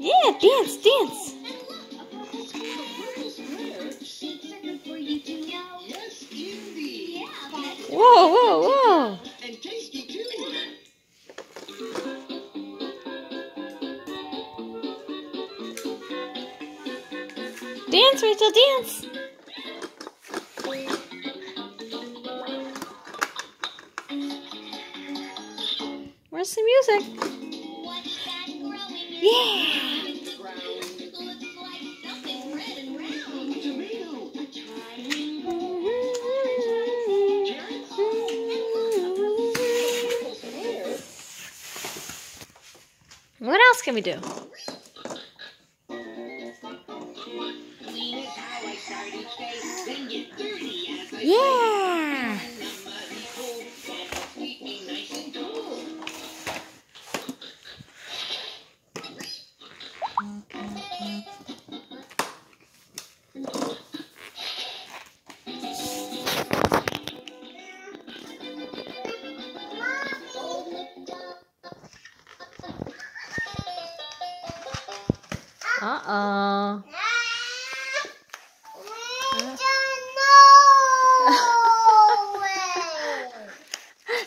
Yeah, dance, dance. Whoa, whoa, whoa. Dance, Rachel, dance. Triangle. Carrots. Purple square. What else can we do? Clean Uh-oh.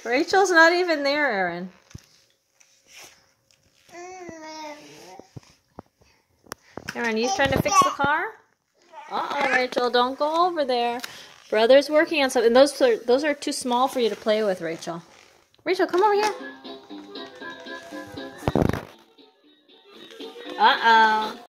Rachel's not even there, Aaron. Aaron, you trying to fix the car? Uh-oh, Rachel, don't go over there. Brother's working on something. Those are those are too small for you to play with, Rachel. Rachel, come over here. 哇哦